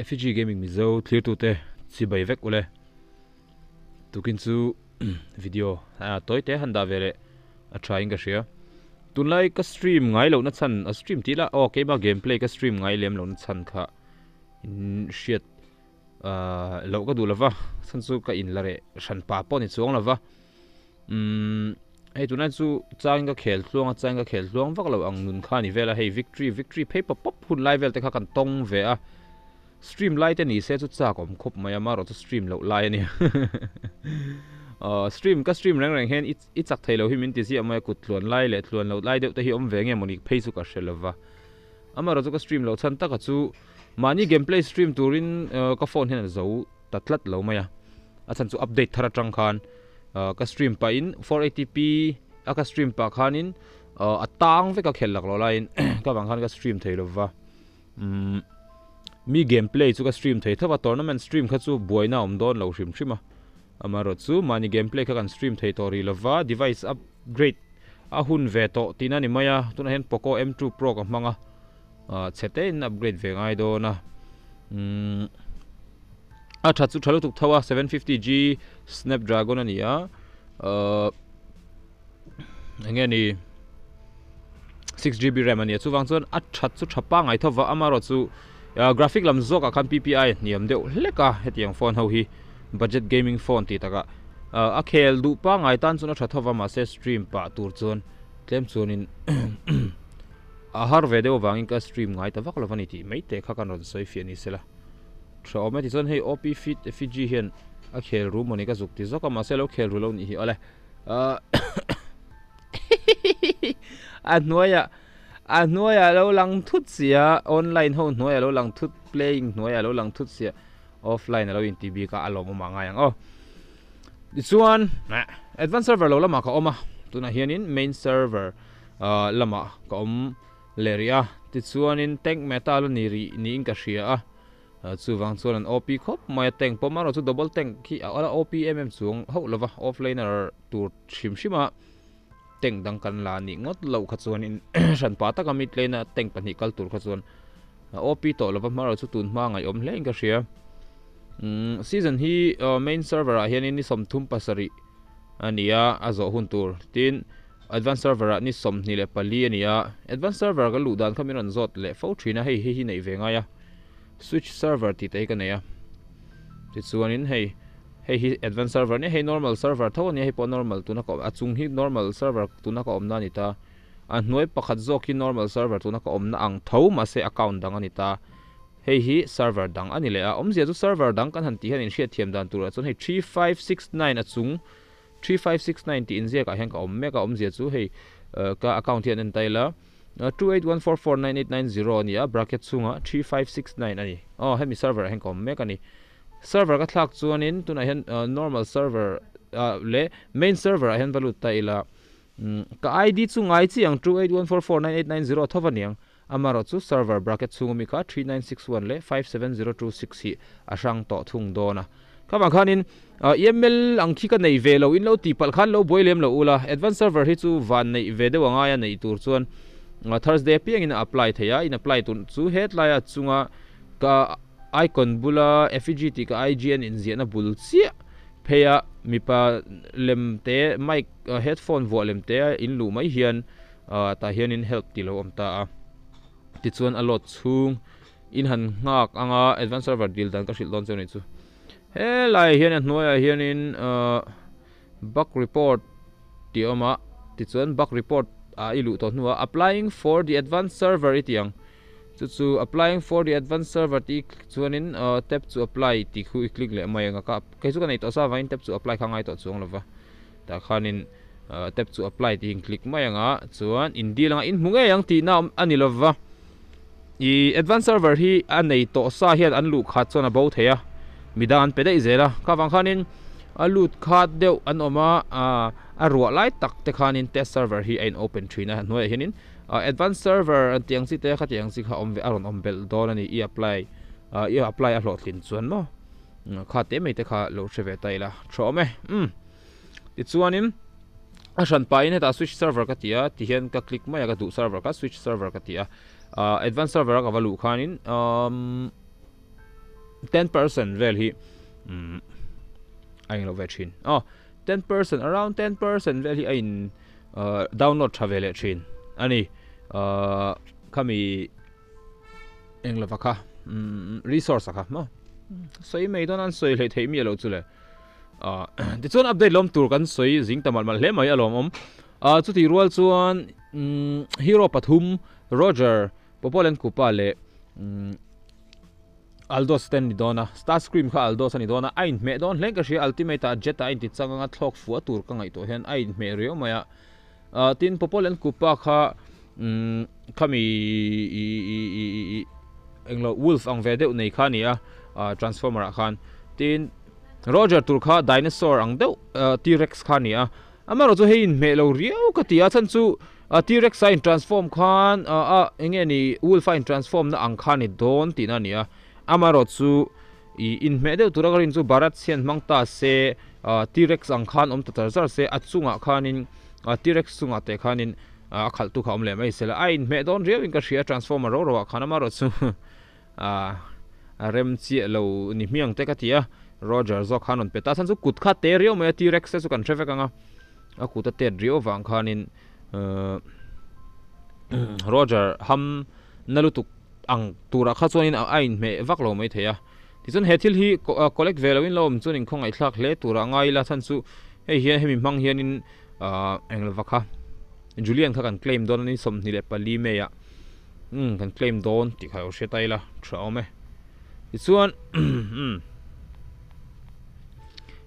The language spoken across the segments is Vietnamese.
FG gaming Mizo clear tu te si bay vek ule. Tukin chu video. A toy te handa vere. A trying ga share tun lai ka stream ngai lo na chan. A, stream ti la okay ba gameplay ka stream ngai lem lo na chan kha. In shit. A, lo ka du lava san chu ka in la re. Shan pa po ni chuang lova um mm, hei, tunai chu, chang ka khel tluang a, chang ka khel tluang vak lo ang nun kha ni vela. Hei, victory victory, paper pop hun lai vel te kha kan tong ve a stream light ani se chu cha kom khop mai ama ro chu stream lo lai ani stream ka stream rang rang hen i chak thailo hi min ti si ama kut thlon lai le thlon lo lai deuh te hi om venge moni facebook ka shelova ama ro chu ka stream lo chan taka chu mani gameplay stream turin ka ờ, phone hen zo tatlat lo maya a chan chu update thara tang khan. Ờ, ka stream pa in 480p a ka stream pa khan in. Atang ve ka khel lak lo lain ka bang khan ka stream thailo wa um mi gameplay chu ka stream thei thawa tournament stream kha chu boina om don lo stream hrim amaro chu mani gameplay kha kan stream thei tori lova device upgrade a hun ve to tina ni maya tuna hen poco m2 pro ka manga a. Chete in upgrade ve ngai do na um a mm. tha chu thalo tuk thawa 750g snapdragon ania nge ni 6GB RAM ania chu wang chon a that chu thapa ngai thawa amaro chu graphic lam zo ka akan PPI niam deuh hleka hetiang phone ho hi. Budget gaming phone ti taka. Ah, a khel du pa ngai tan chuna tha thathawa ma se stream pa tur chon. Tlem chunin a har ve deuh wangin ka stream ngai ta vaklo vani ti. Mai te kha kan ron soi fi ani sela. Thra ome ti chon hei op fit fg hian a khel ru moni ka zuk ti. Zoka ma se lo khel ru lo ni hi, ole. Ah, a noya a hnuaiah lo lang thut sia online. Ho hnuaiah lo lang thut playing hnuaiah lo lang thut sia offline. Lo in tv ka alom ma nga yang. Oh. This one advanced server lo lama ka oma. Tuna hianin main server uh, lama ka om leria ti chuanin tank meta lo ni ri ni in ka hria a chu wang chuan an op khop mai tank pomaro chu double tank ki ala op mm chung ho lova offlaner tur shim shima แต่งดังกันลานี่งดเหล่าขจวนอินฉันป้าตะกามิดเลยนะแต่งปนิกัลตุลขจวนโอปีโตแล้วมาเราสุดตุนมาไงอมเล่นกันเชียซีซันฮีเอ่อเมนเ main server เฮียนี่นี่สมทุ่มปัสริอันนี้อะอาจจะหุ่นตัวทีนอัด advanced server นี่สมนี่แหละปลีอันนี้อะวานเซิร์ฟเวอร์ก็ลู่ดานเขามีรันจอดเลยฟาวทรีนะเฮ้ยเฮ้ยไหนเวงไงอะ switch server ที่ไหนกันเนี่ยที่ส่วนนี้เฮ้ย hei hi advanced server ni hei normal server tho ni hei po normal tuna ko achung hi normal server tuna ko omna ni ta. A noi pakhat zo hi normal server tuna ko omna ang tho ma se account dang ani ta. Hei hi, server dang ani le a om zia chu server dang kan han ti han in hriat thiam dan tur chon hei 3569 achung 3569 ti in zia ka hen ka om, me ka om zia chu hei uh, ka account hian en taila 2814498990 ni a, bracket chunga 3569 ani. Oh hemi server hen ko me ka ni. Server ka thlak chuanin tuna hian uh, normal server uh, le main server a hian valut ta ila. Um, ka id chu ngai chi ang 2814498990 thowa niang amaro chu server bracket chungmi kha 3961 le 570266 hi asang to thung dona kama khanin uh, email ang khi ka nei ve in lo ti khan lo boilem lo ula advanced server hi chu van nei ve de wanga ya nei tur chuan. Thursday piang in apply theya in apply tun chu headline chunga ka icon bula FGT ka IGN in ziana bul sia. Pheya mipa lemte mic uh, headphone volume te in lu mai hian uh, ta hian in help ti lo om ta ah. ti chuan a lot chung in han ngak anga advanced server deal dan ka shil don choni chu. He lai hian an hnuai hian in uh, bug report ti oma ah. ti chuan bug report ah, a ilu to hnuwa applying for the advanced server itiang. Chu chu applying for the advanced server ti chuanin uh, tap to apply ti khu click le mai nga ka kai chu ka nei to sa vain tap to apply khangai to chung lova ta khanin uh, tap to apply ti click mai nga chuan in deal nga in munge yang ti na ani lova i advanced server hi anei to sa hian an lu khat chona bo theya midan pe dei zela. Ka wang khanin alut khat deuh an oma a a ruwa lai tak te khanin test server hi ein open trina hnuai hianin advanced server an tiang si te kha tiang si kha om ve aron om bel don ani i apply uh, i apply a hlot lin chuan mo kha te mai te kha lo cheve tai la tho me um ti chuanin a shan pa in ta switch server ka tia ti hian ka click mai ka du server ka switch server ka tia uh, advanced server ka valu khanin um 10% vel hi um anh lo ve chin oh 10% around 10% vel hi ain uh, download travel chin ani uh, kami englo vaka. Um, resource ka ma soi mei don an soi le thei mi lo chu le a ti chon update lom tur kan soi jing tamal mal hle mai alom om. A chu ti rual chuan hero pathum roger popolen kupa le aldos ten ni dona star scream kha aldos ani dona ain me don hleng ka shi ultimate jet a in ti changa thlok fu tur ka ngai to hen ain me rio maya. Tin popolen kupa kha khami i i i englo wolf ang ve deuh nei kha ni a à, transformer khan tin roger tur kha dinosaur ang deuh à, t-rex kha ni à, a amaro chu hein me lo riau ka tia chan chu t-rex sign transform khan a enge ni wolf fine transform na ang khan ni don ti na ni a amaro chu i in me deuh tura garin chu barat sian mangta se. T-rex ang khan om ta tar se achunga khanin t-rex chunga te khanin a khal tu kha om le mai sela a in me don riau in ka shia transformer ro ro khana maro chu. Ah, a rem chi lo ni miang te ka tia roger zo khanon pe ta san chu kut kha te rio me ti rex su kan traffic anga. A ku ta te rio wang khanin roger ham nalutuk ang tura kha chuanin ai ain me vak lo mai theya ti chun he thil hi uh, collect velawin lom chun in khong ai thlak hle tura ngai la than chu. Hei hian hemi mang hianin uh, engl vakha julian kha kan claim don ni som ni le pali me ya. Um kan claim don ti khai o shetai la thao me. Chuan hmm.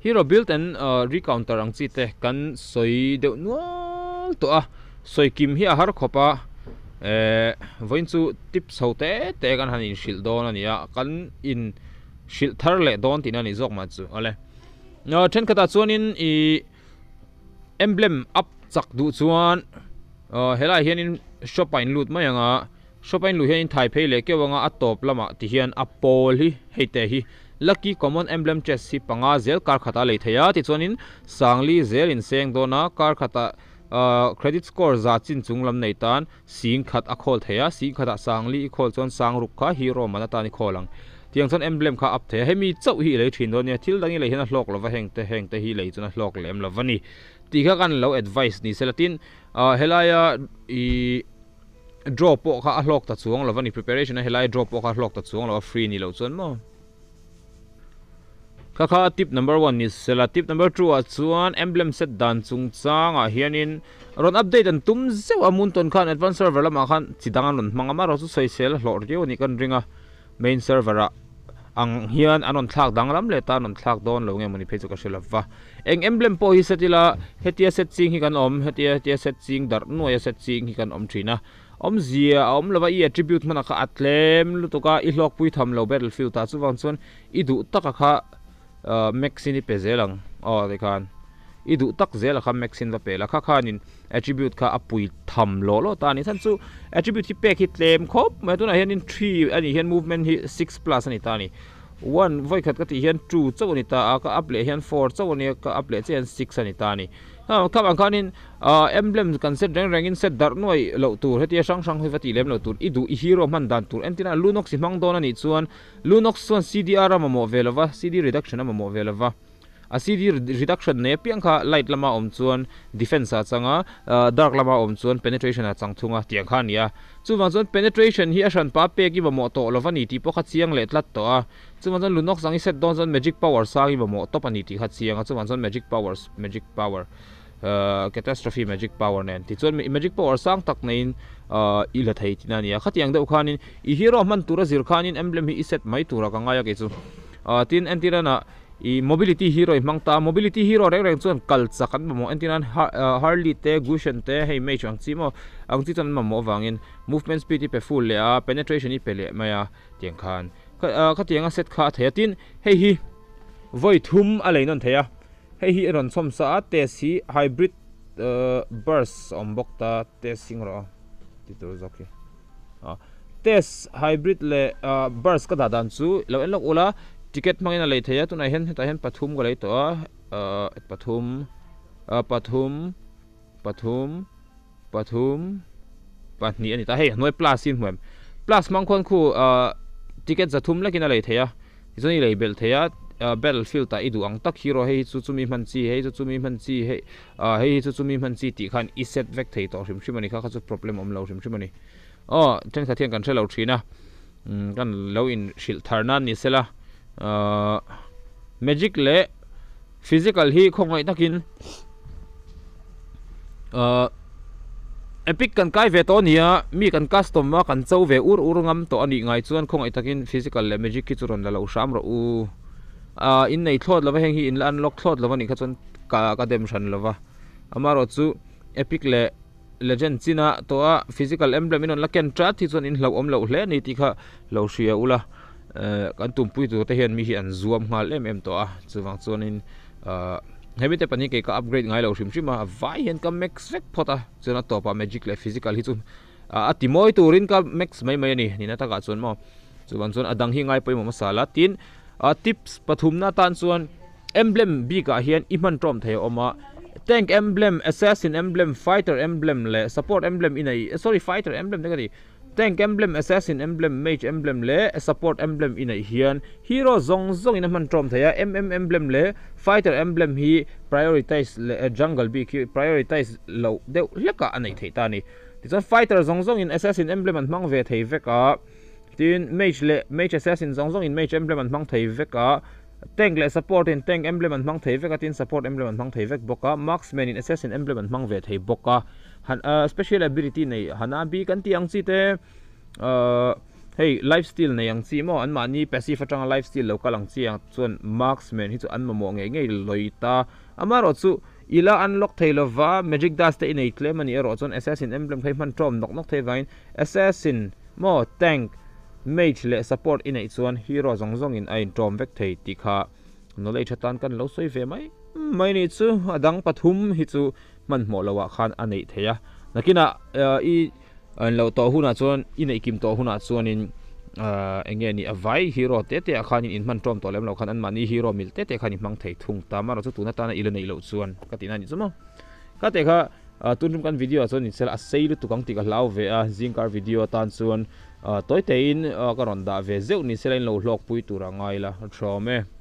hero built and uh, recounter ang chi te kan soi deuh nual to a soi kim hi a har khopa e eh, voin chu tip so te te kan han in shil don ania kan in shil thar le don tin ani zok ma chu ale no then kata chuan in i emblem up chak du chuan uh, helai hian in shop in lut mai anga shopain lu hian thai phei le a top lama ti hian a pol hi heite hi lucky common emblem chest si panga zel kar khata le theya ti chuanin sangli zel in seng dona kar khata uh, credit score za chin chunglam nei tan sing khat a khol theya sing khata sangli khol chon sang ruk kha hero mana ta ni kholang tiang chon emblem kha ap the hemi chau hi le thin don ya thil dangi le hian a hlok lova heng te heng te hi le chuna hlok lem lovani ti kha kan lo advice ni selatin uh, helaya i drop po kha a hlok ta chuang lo vani preparation a helai drop po kha hlok ta chuang lo free ni lo chon mo. Kha kha tip number 1 is sela tip number 2 a chuan emblem set dan chung chang a hianin ron update an tum zeu amun ton khan advanced server lama khan chidang an manga ma ro chu soi sel hlor rio ni kan ringa main server a ang hian anon thlak dang lam le ta non thlak don lo nge mani phe chu ka shela wa eng emblem po hi setila hetia set ching hi kan om, hetia hetia set ching dar no set ching hi kan om thina om zia, om lova i attribute mana kha atlem lutuka i hlok pui tham lo battlefield ta chuwang chon i du taka kha uh, maxini pezelang. dekhan i du tak zel kha maxin va pe la kha khanin attribute kha apui tham lo lo ta ni than chu attribute hi pe hi tlem khop ma tu na hian in 3 ani hian movement hi 6 plus ani ta ni one voi khat ka ti hian 2 chaw ni ta ka aple hian 4 chaw ni ka aple chen 6 ani ta ni kam ang kanin emblem kan set reng rengin set dar noi lo tur hetia sang sang hoi vati lem lo tur idu i hero man dan tur entina lunox himang don ani chuan lunox chuan cdr ma mo velova cd reduction ma mo velova a cd reduction ne piang kha light lama om chuan defense a changa dark lama om chuan penetration a chang thunga tiang kha nia chuwang chuan penetration hi a shan pa pe ki ba mo to lovani ti po kha chiang le tlat to a chuwang chuan lunox sang i set don chuan magic power sang i ba mo top ani ti kha chiang a chuwang chuan magic powers magic power uh, catastrophe magic power nen ti chuan magic power sang tak nein uh, ila thei tina nia khatiang deuh khanin i hero man tura zir khanin emblem hi set mai tura ka ngaya ke chu uh, tin entirana i mobility hero i mangta mobility hero reng reng chuan kal chakan mo entinan harley te gushen te hei mei chang chimo ang chi chan mo wangin movement speed pe full le a penetration i pele maya tiang khan khatianga set kha theatin hei hi voi thum a leinon theya hei hi ron som sa te si hybrid burst om bok ta te sing ro ti to zoki test hybrid le burst ka da dan chu lo en lok ula ticket mangina le theya tu na hen ta hen pathum go le to a uh, pathum. Uh, pathum. Pathum. Pathum. Pahni ani ta hei noi plus in hmem plus mangkhon khu uh, ticket zathum lakina le theya chuan i label theya battlefield ta idu ang tak hero hei chu chumi man chi hei chu chumi man chi hei hei chu chumi man chi ti khan i set vek thei to. Hrim hrimani kha kha chu problem om lo hrim hrimani oh ten kha thian kan thelo thina. Kan lo in shil tharna ni sela Ờ, magic le physical hi khongai takin. Ờ, epic kan kai ve to nia, mi kan custom ma kan chau ve ur ur ngam to ani ngai chuan khongai takin physical le magic ki churon la lo sham ro u. A in nei thlot lova heng hi in lan thoát thlot lova ni kha chuan ka ka dem shan lova vâng. amaro chu epic le legend china, to a physical emblem in on la ken tra thi chuan in hlo om lo hle ni ti kha lo shia ula kan tum pui tu te hian mi hi an zuam ngal em em to a chuwang chuan in hemi te pani ke ka upgrade ngai lo shim a vai hian ka max vek phota chuna topa magic le physical hi chu a timoi turin ka max mai mai ni ni na ta ka chun mo chuan chuan adang hi ngai poi mo masala tin a tips pathum na tan chuan emblem bi ka hian iman trom thei oma tank emblem, assassin emblem, fighter emblem le support emblem inai sorry, fighter emblem te ka tank emblem, assassin emblem, mage emblem le, support emblem in a hian. Hero zong zong in a man trom thaya. Mm emblem le, fighter emblem hi prioritize le eh, jungle bi ki prioritize lo de leka anei thei ta ni. Ti fighter zong zong in assassin emblem an mang ve thei veka. Tin mage le, mage assassin zong zong in mage emblem an mang thei veka. Tank le, support in tank emblem an mang thei veka. Tin support emblem an mang thei vek boka. Marksman in assassin emblem an mang ve thei boka han uh, special ability nei hanabi kan ti ang chi te uh, hey lifestyle này ang chi mo an ma ni passive atang lifestyle local ang chi ang chuan marksman hi chu an mo nge nge loita amaro chu ila unlock thailova magic dust in inei tle mani ero chon assassin emblem khai man trom nok nok thei vain assassin mo tank mage le support inei chuan hero zong zong in ai trom vek thei tikha no le thatan kan lo soi ve mai mai ni chu à, adang pathum hi chu man mo lawa khan anei theya nakina eh, i an lo to huna chuan in ei kim to huna chuan in eh, enge ni avai hero te te khan in man tom to lem lo khan an mani hero mil te te khan in mang thei thung ta ma chu tuna ta na ilo nei lo chuan. Katina ni chuma. Ka te kha tunrum kan video chuan in sel a sei lu tukang ti ka lau ve a zingkar video tan chuan toy te in ka ron da ve zeu ni selain lo hlok pui tura ngai la thome